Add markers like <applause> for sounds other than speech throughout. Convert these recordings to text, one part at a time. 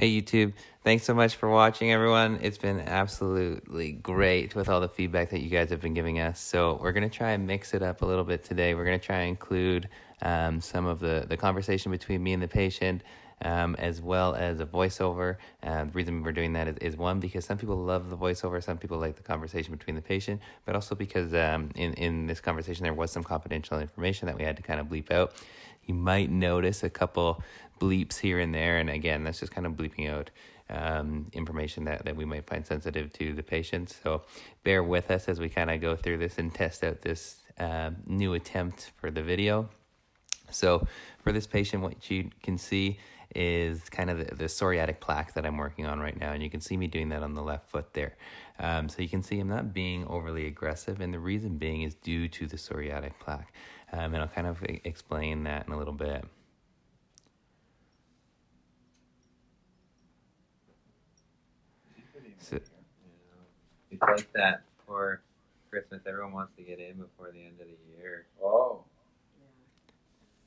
Hey YouTube, thanks so much for watching everyone. It's been absolutely great with all the feedback that you guys have been giving us. So we're going to try and mix it up a little bit today. We're going to try and include um, some of the, the conversation between me and the patient um, as well as a voiceover. Uh, the reason we're doing that is, is, one, because some people love the voiceover, some people like the conversation between the patient, but also because um, in, in this conversation there was some confidential information that we had to kind of bleep out. You might notice a couple bleeps here and there, and again, that's just kind of bleeping out. Um, information that, that we might find sensitive to the patients. So bear with us as we kind of go through this and test out this uh, new attempt for the video. So for this patient, what you can see is kind of the, the, psoriatic plaque that I'm working on right now. And you can see me doing that on the left foot there. Um, so you can see I'm not being overly aggressive. And the reason being is due to the psoriatic plaque. Um, and I'll kind of explain that in a little bit. So, it's like that for Christmas. Everyone wants to get in before the end of the year. Oh.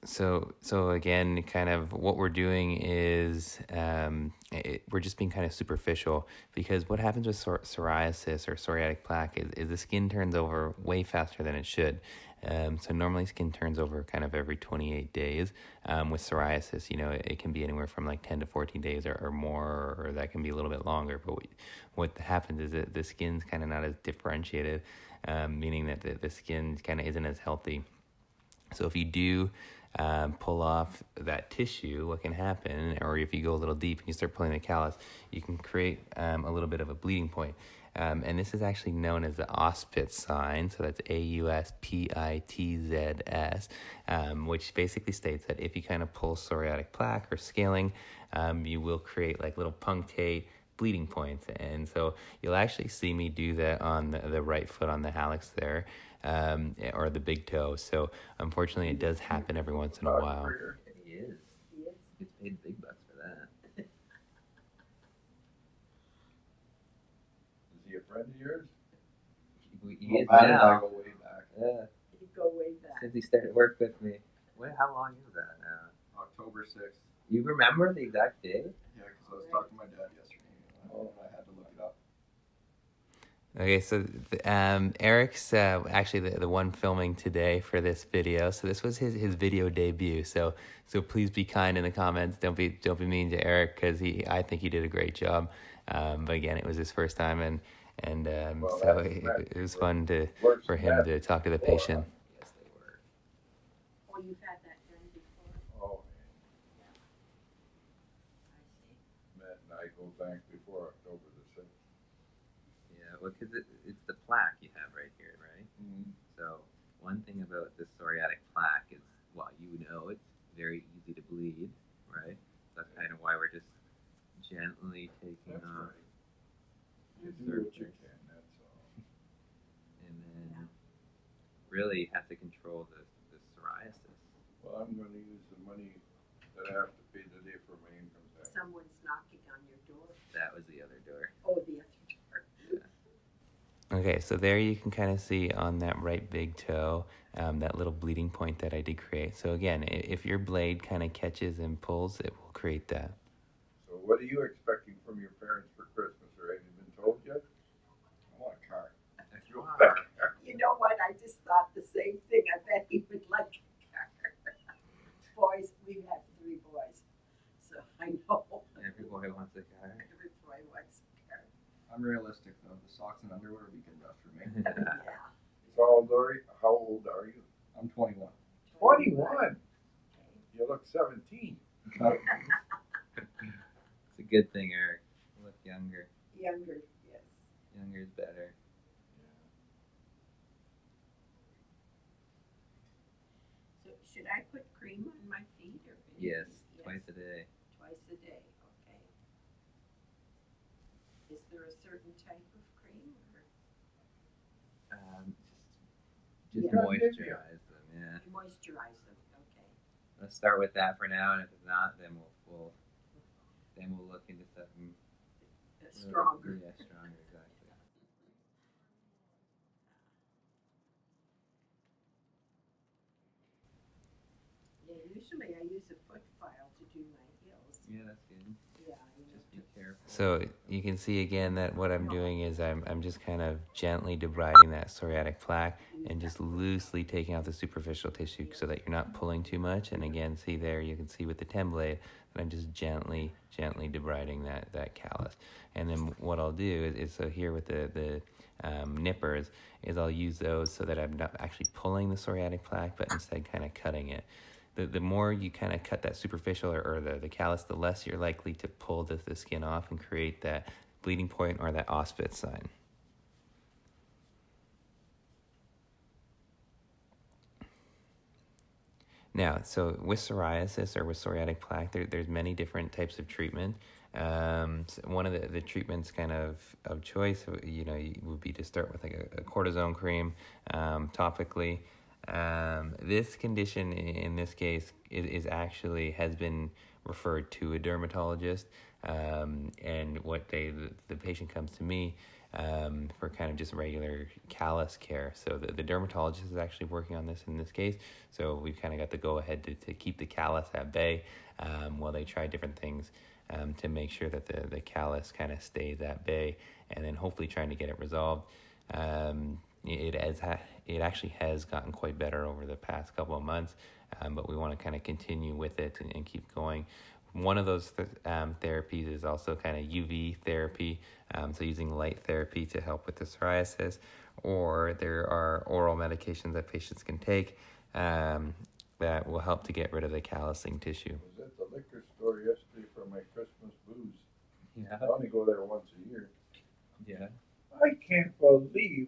So so again kind of what we're doing is um, it, we're just being kind of superficial because what happens with psor- psoriasis or psoriatic plaque is, is the skin turns over way faster than it should um, so normally skin turns over kind of every 28 days. Um, with psoriasis you know it, it, can be anywhere from like 10 to 14 days or, or more or that can be a little bit longer. But what, what happens is that the skin's kind of not as differentiated um, meaning that the, the skin kind of isn't as healthy. So if you do um, pull off that tissue, what can happen, or if you go a little deep and you start pulling the callus, you can create um, a little bit of a bleeding point. Um, and this is actually known as the Auspitz sign. So that's A U S P I T Z S, um, which basically states that if you kind of pull psoriatic plaque or scaling, um, you will create like little punctate bleeding points. And so you'll actually see me do that on the, the right foot on the hallux there um, or the big toe. So unfortunately, it does happen every once in a while. He is. He is. Gets paid big bucks for that. <laughs> is he a friend of yours? He, he is well, now. I go way back. Yeah. You go way back. Since he started work with me. Wait, how long is that now? October 6th. You remember the exact day? Yeah, because I was talking to my dad yesterday. Oh, I had to look it up. Okay, so um, Eric's uh, actually the, the one filming today for this video. So this was his, his video debut. So so please be kind in the comments. Don't be don't be mean to Eric because he I think he did a great job. Um, but again, it was his first time and and um, well, so it, it, was fun to for him to talk to the patient. Yes, they were. Oh, you've had that done before. Oh. Yeah. I see. Matt and I go back before October the 6th. Yeah, well, because it, it's the plaque you have right here, right? Mm-hmm. So one thing about this psoriatic plaque is, well, you know, it's very easy to bleed, right? That's kind of why we're just gently taking That's off right. You the do what you can, that's all. and then really have to control the, the psoriasis. Well, I'm gonna use the money that I have to pay today for my income tax. Someone's knocking on your door. That was the other door. Oh, the other door. Okay, so there you can kind of see on that right big toe um, that little bleeding point that I did create. So again, if your blade kind of catches and pulls, it will create that. So what are you expecting from your parents for Christmas, or have you been told yet? I want a car. You want a car? <laughs> You know what? I just thought the same thing. I bet he would like a car. <laughs> boys, we've three boys. So I know Every boy wants a car. every boy wants a car. I'm realistic though. The socks and underwear would be good enough for me. <laughs> Yeah. So how old are you? How old are you? I'm 21. Twenty-one. You look seventeen. It's a good thing, Eric. You look younger. Younger, yes. Younger is better. So should I put cream on my feet or? Yes, twice a day. Twice a day, okay. Is there a certain type of cream or Um, just just Yeah. moisturize them. Yeah. you moisturize them? Okay. Let's start with that for now, and if it's not, then we'll, we'll then we'll look into something Uh, Stronger. Yeah, stronger, exactly. Yeah, usually I use a foot file to do my heels. Yeah, that's good. So you can see again that what I'm doing is I'm, I'm just kind of gently debriding that psoriatic plaque and just loosely taking out the superficial tissue so that you're not pulling too much. And again, see there, you can see with the ten blade that I'm just gently, gently debriding that, that callus. And then what I'll do is, is so here with the, the um, nippers is I'll use those so that I'm not actually pulling the psoriatic plaque, but instead kind of cutting it the, the more you kind of cut that superficial or, or the, the callus, the less you're likely to pull the, the skin off and create that bleeding point or that Auspitz sign. Now, so with psoriasis or with psoriatic plaque, there, there's many different types of treatment. Um, so one of the, the treatments kind of of choice, you know, would be to start with like a, a cortisone cream um, topically. Um, this condition in this case is, is, actually has been referred to a dermatologist, um, and what they the, the, patient comes to me um, for kind of just regular callus care. So the, the dermatologist is actually working on this in this case. So we've kind of got the go ahead to, to keep the callus at bay um, while they try different things. Um, to make sure that the, the callus kind of stays at bay and then hopefully trying to get it resolved. Um, it has it actually has gotten quite better over the past couple of months, um, but we want to kind of continue with it and, and keep going. One of those th- um, therapies is also kind of UV therapy, um, so using light therapy to help with the psoriasis, or there are oral medications that patients can take um, that will help to get rid of the callousing tissue. I was at the liquor store yesterday for my Christmas booze. Yeah. I only go there once a year. Yeah. I can't believe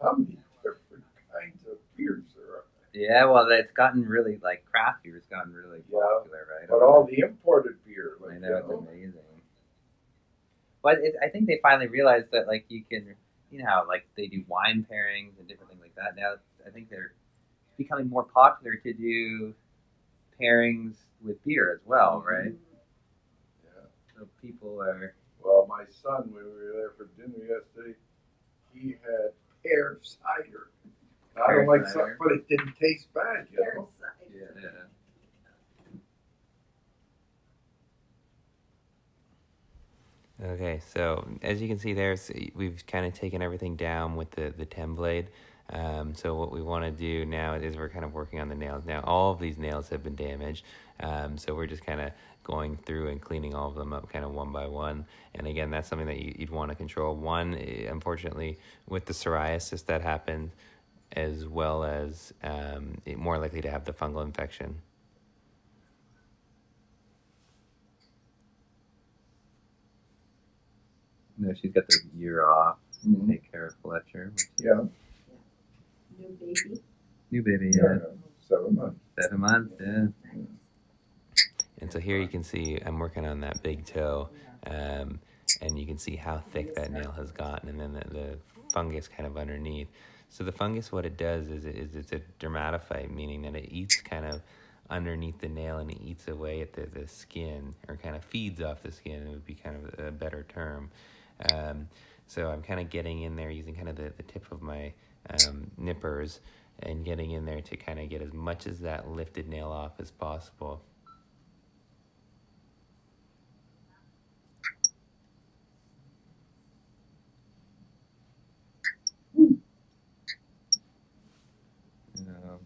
how many different kinds of beers there are. Yeah, well, it's gotten really like craft beer's gotten really Yeah, popular, right? But all the imported beer, like, I know you it's amazing. But it, I think they finally realized that like you can, you know, like they do wine pairings and different things like that. Now I think they're becoming more popular to do pairings with beer as well, mm-hmm. right? yeah. So people are. Well, my son, when we were there for dinner yesterday, he had pear cider. I don't like cider. something, but it didn't taste bad, you know. Parasite. Yeah. Okay, so as you can see there, we've kind of taken everything down with the, the ten blade. Um, so what we want to do now is we're kind of working on the nails. Now all of these nails have been damaged, um, so we're just kind of going through and cleaning all of them up kind of one by one. And again, that's something that you, you'd want to control. One, eh, unfortunately, with the psoriasis that happened, as well as um, it more likely to have the fungal infection. No, she's got the year off to Mhm. take care of Fletcher. which is- Yeah, New baby. New baby, yeah, yeah. seven months. Seven months, yeah. And so here you can see I'm working on that big toe, um, and you can see how thick that nail has gotten, and then the, the fungus kind of underneath. So the fungus, what it does is, it, is it's a dermatophyte, meaning that it eats kind of underneath the nail and it eats away at the, the skin, or kind of feeds off the skin. It would be kind of a better term. Um, so I'm kind of getting in there using kind of the, the tip of my um, nippers and getting in there to kind of get as much as that lifted nail off as possible. Um,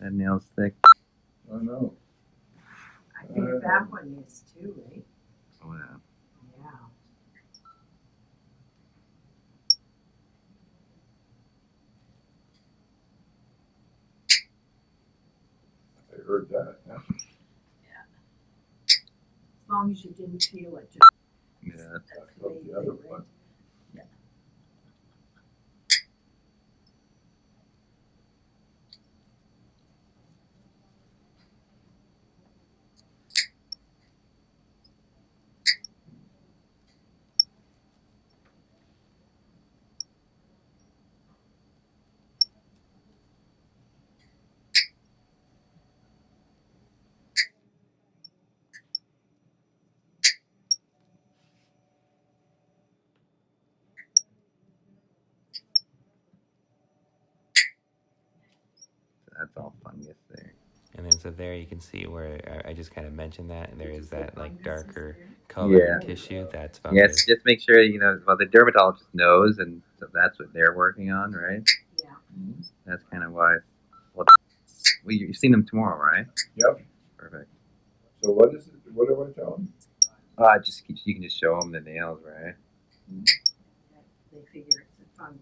that nail's thick. I know. I think uh, that one is too, right? Oh, yeah. Yeah. I heard that. Yeah. yeah. As long as you didn't feel it, just, Yeah. that's That's the what main the other one. right? That's all fungus there. And then so there you can see where I, I just kind of mentioned that, and there Did you is say that like darker there? color Yeah. tissue, that's Yes, just make sure you know. Well, the dermatologist knows, and so that's what they're working on, right? Yeah. That's kind of why. Well, well, you've seen them tomorrow, right? Yep. Perfect. So what is it, what do I tell them? Uh, just you can just show them the nails, right? They figure it's a fungus.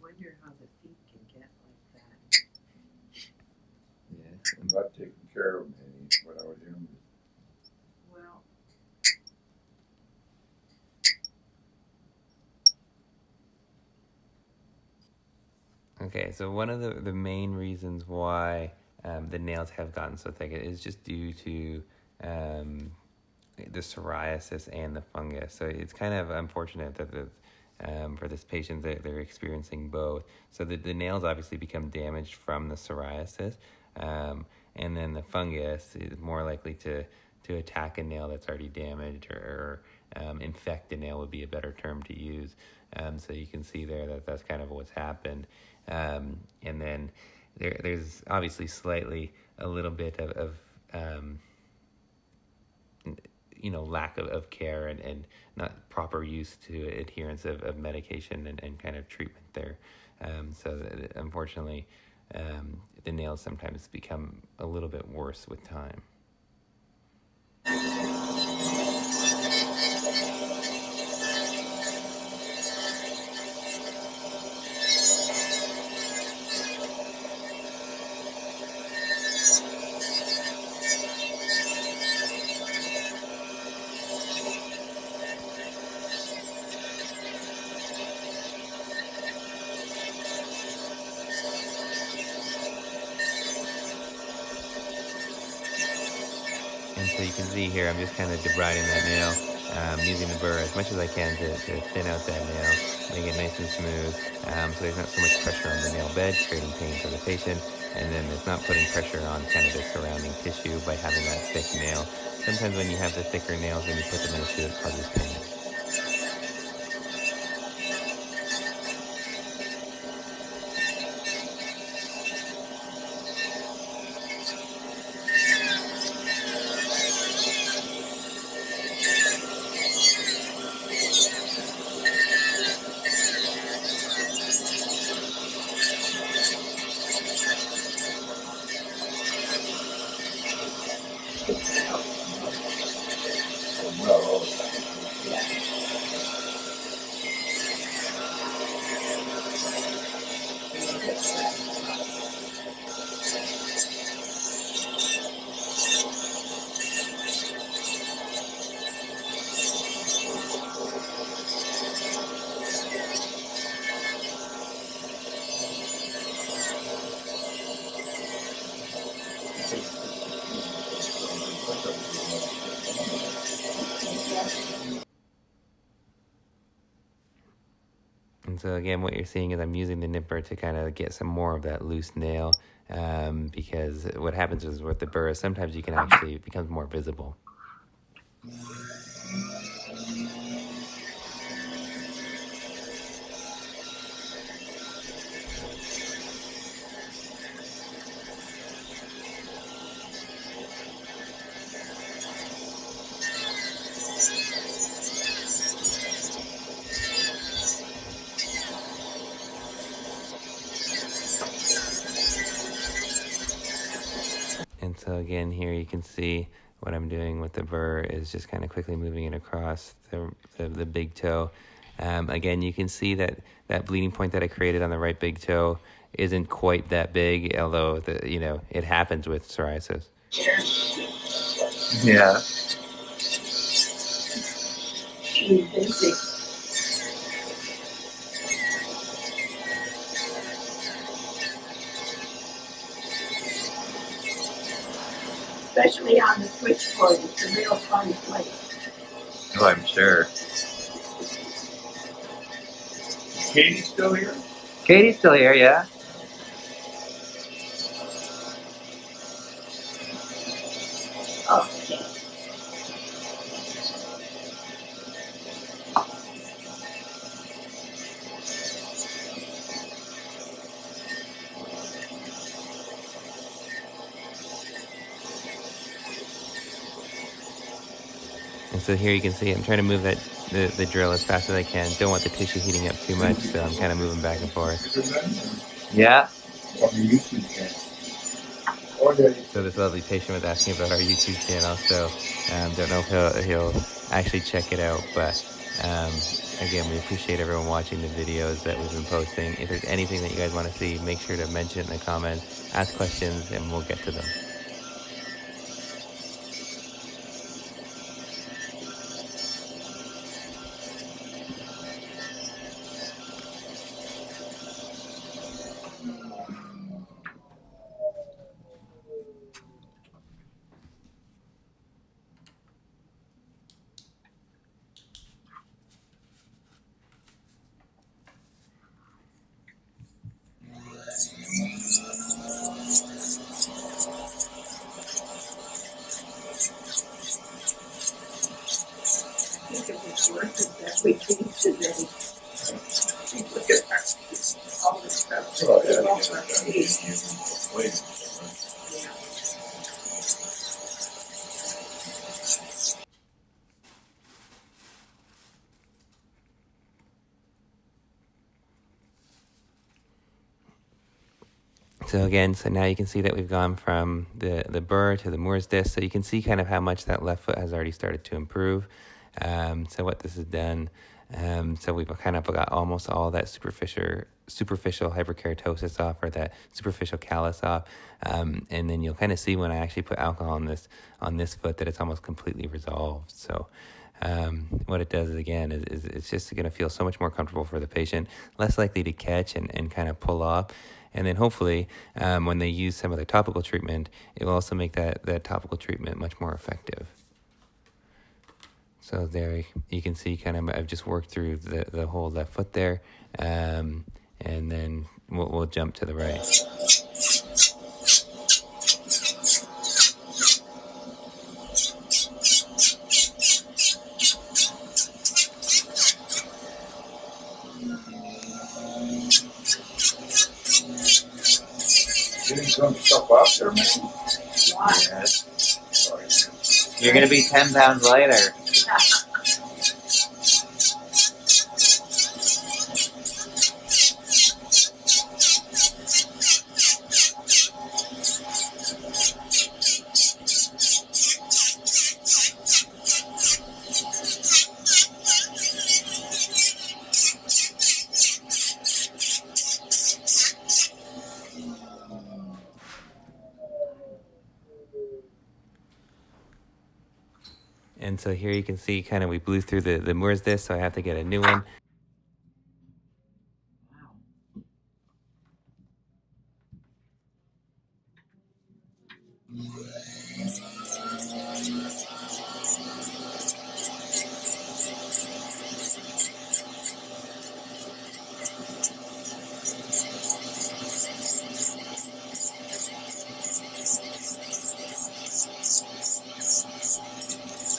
Boy, you wonder how the feet can get like that. Yeah. I'm not taking care of them any when I was younger. Well, Okay, so one of the, the main reasons why um, the nails have gotten so thick is just due to um, the psoriasis and the fungus. So it's kind of unfortunate that the um, for this patient that they're experiencing both. So the, the nails obviously become damaged from the psoriasis, um, and then the fungus is more likely to to attack a nail that's already damaged or, or um, infect a nail would be a better term to use. Um, so you can see there that that's kind of what's happened. Um, and then there, there's obviously slightly a little bit of, of um, you know, lack of, of care and, and not proper use to adherence of, of medication and, and kind of treatment there. Um, so that, unfortunately, um, the nails sometimes become a little bit worse with time. Can see here, I'm just kind of debriding that nail, um, using the burr as much as I can to, to thin out that nail, make it nice and smooth, um, so there's not so much pressure on the nail bed, creating pain for the patient, and then it's not putting pressure on kind of the surrounding tissue by having that thick nail. Sometimes when you have the thicker nails and you put them in a shoe, it causes pain. Again, what you're seeing is I'm using the nipper to kind of get some more of that loose nail, um, because what happens is with the burr, sometimes you can actually it becomes more visible. Again, here you can see what I'm doing with the burr is just kind of quickly moving it across the, the, the big toe. Um, again, you can see that that bleeding point that I created on the right big toe isn't quite that big, although the, you know it happens with psoriasis. Yeah. Especially on the switchboard, it's a real fun place. Oh, I'm sure. Katie's still here? Katie's still here, yeah. And so here you can see I'm trying to move that the, the drill as fast as I can. Don't want the tissue heating up too much, so I'm kind of moving back and forth. Yeah. On your YouTube channel. Yeah, you- So this lovely patient was asking about our YouTube channel, so um, don't know if he'll, he'll actually check it out, but um, again, we appreciate everyone watching the videos that we've been posting. If there's anything that you guys want to see, make sure to mention it in the comments, ask questions, and we'll get to them. So again, so now you can see that we've gone from the, the burr to the Moore's disc. So you can see kind of how much that left foot has already started to improve. Um, so what this has done, um, so we've kind of got almost all that superficial superficial hyperkeratosis off or that superficial callus off. Um, and then you'll kind of see when I actually put alcohol on this on this foot that it's almost completely resolved. So um, what it does is again is, is it's just going to feel so much more comfortable for the patient, less likely to catch and, and kind of pull off. And then hopefully, um, when they use some of their topical treatment, it will also make that, that topical treatment much more effective. So there you can see kind of I've just worked through the, the whole left foot there. Um, and then we'll, we'll jump to the right. Some stuff out there, man. Yeah. Sorry. You're gonna be ten pounds lighter. So here you can see kind of we blew through the, the Moore's disc, so I have to get a new one.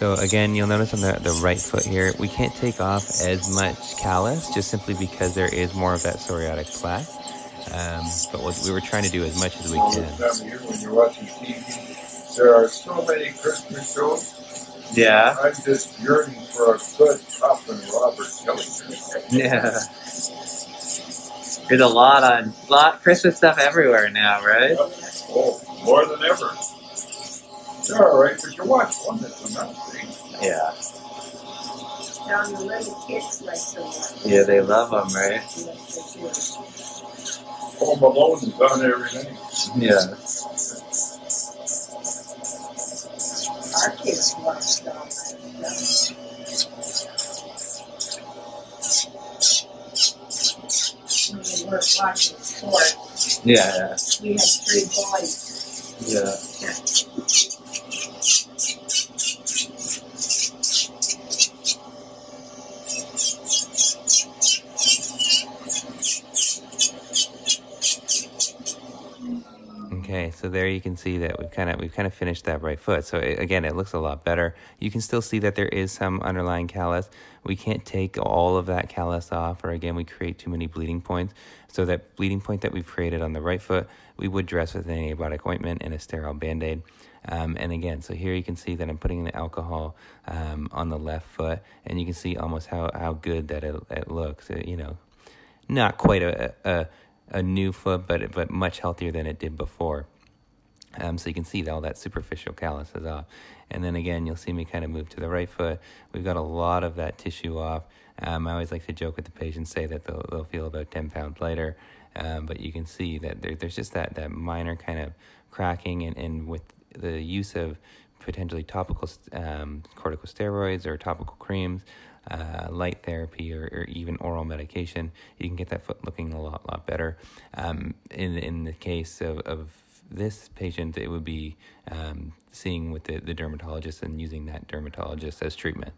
So again, you'll notice on the, the right foot here, we can't take off as much callus just simply because there is more of that psoriatic plaque. Um, but what we were trying to do as much as we can. this time of year when you're watching TV, there are so many Christmas shows. Yeah. I'm just yearning for a good Coffin Robert Kelly. Yeah. There's a lot on lot Christmas stuff everywhere now, right? Oh, more than ever. They're all right, but you watch one that's enough thing. Yeah. Now the little kids like to watch. Yeah, they love them, right? Yes, Home Alone is on every night. Yeah. Our kids watch all that stuff. When they weren't watching sports, Yeah. we had three boys. Yeah. Okay, so there you can see that we've kind of we've kind of finished that right foot. So it, again, it looks a lot better. You can still see that there is some underlying callus. We can't take all of that callus off, or again, we create too many bleeding points. So that bleeding point that we've created on the right foot, we would dress with an antibiotic ointment and a sterile band-aid. Um, and again, so here you can see that I'm putting the alcohol um, on the left foot, and you can see almost how, how good that it, it looks. It, you know, not quite a, a a new foot, but but much healthier than it did before. Um, so you can see all that superficial callus is off. And then again, you'll see me kind of move to the right foot. We've got a lot of that tissue off. Um, I always like to joke with the patients, say that they'll, they'll feel about 10 pounds lighter. Um, but you can see that there, there's just that, that minor kind of cracking, and, and with the use of potentially topical um, corticosteroids or topical creams, uh, light therapy or, or, even oral medication, you can get that foot looking a lot, lot better. Um, in, in the case of, of this patient, it would be um, seeing with the, the dermatologist and using that dermatologist as treatment.